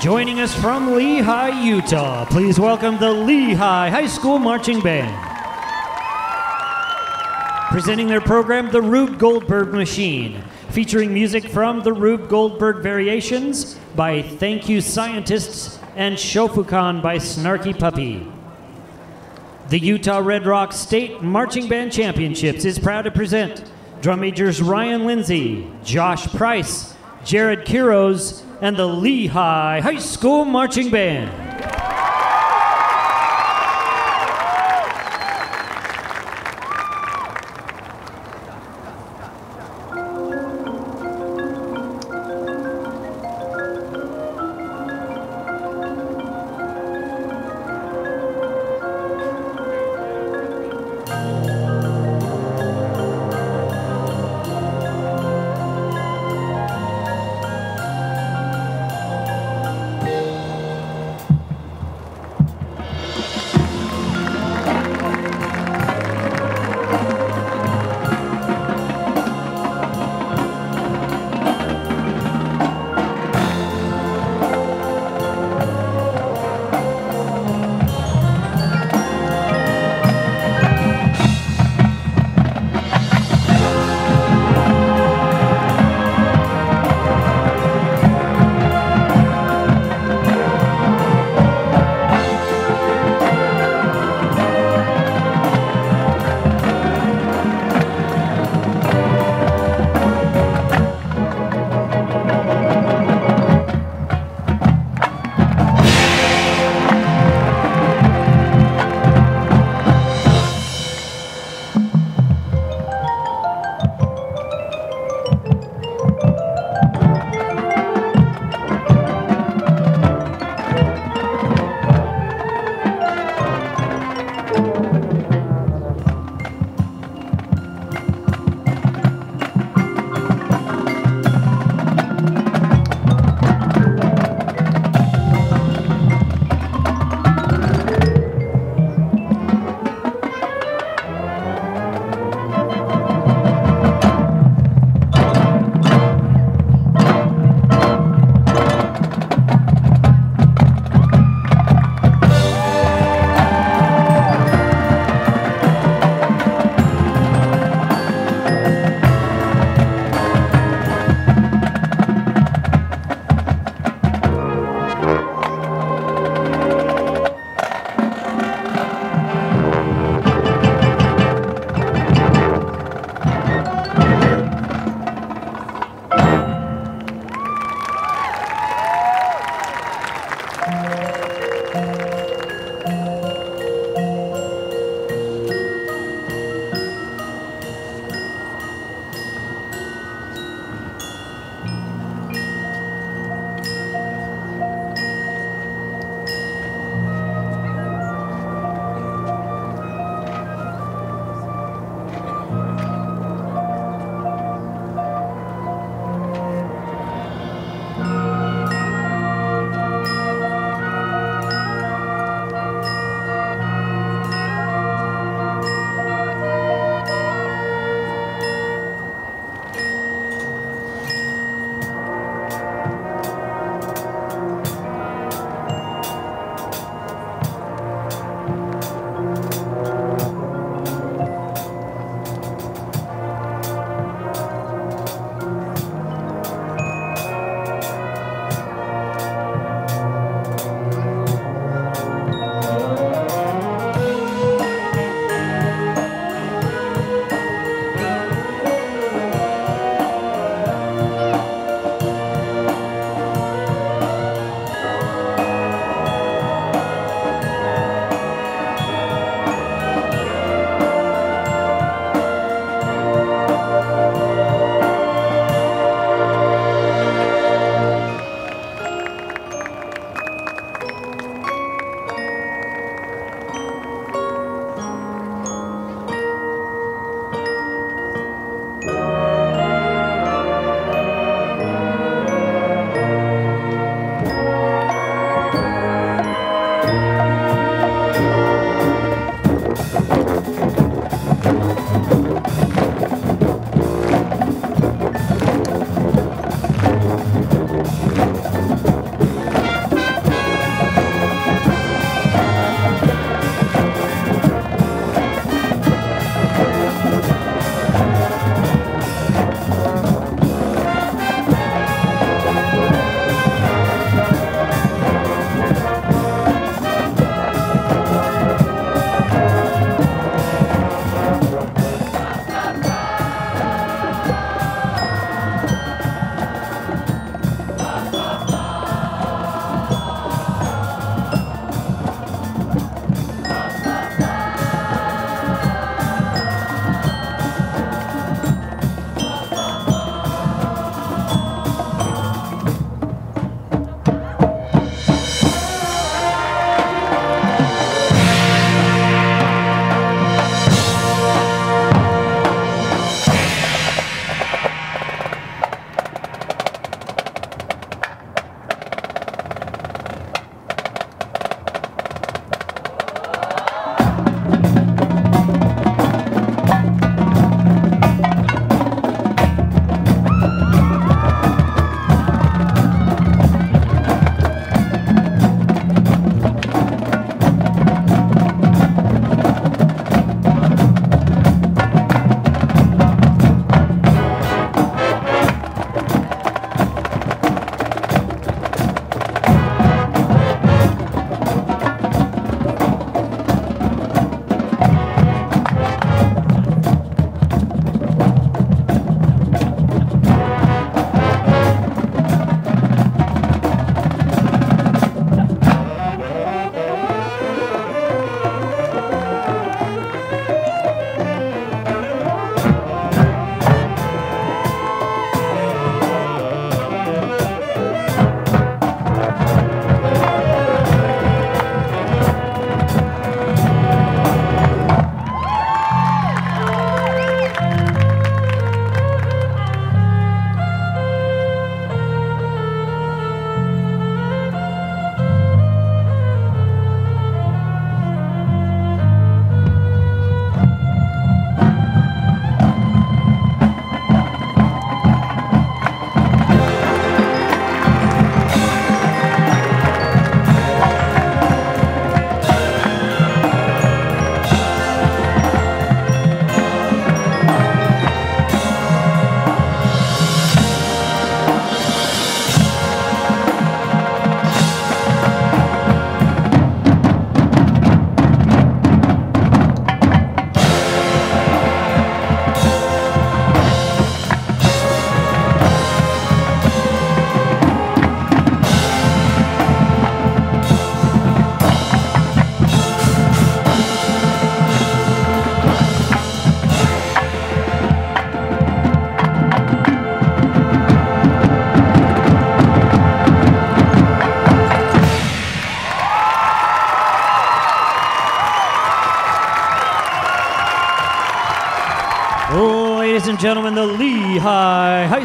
Joining us from Lehi, Utah, please welcome the Lehi High School Marching Band. Presenting their program, the Rube Goldberg Machine, featuring music from the Rube Goldberg Variations by Thank You Scientists and Shofukan by Snarky Puppy. The Utah Red Rock State Marching Band Championships is proud to present drum majors Ryan Lindsay, Josh Price, Jared Quiroz, and the Lehi High School Marching Band.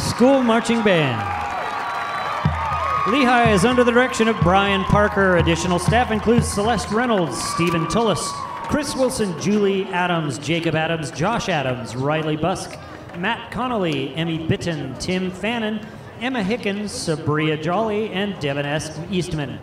School Marching Band. Lehi is under the direction of Brian Parker. Additional staff includes Celeste Reynolds, Stephen Tullis, Chris Wilson, Julie Adams, Jacob Adams, Josh Adams, Riley Busk, Matt Connolly, Emmy Bitten, Tim Fannin, Emma Hickens, Sabria Jolly, and Devin S. Eastman.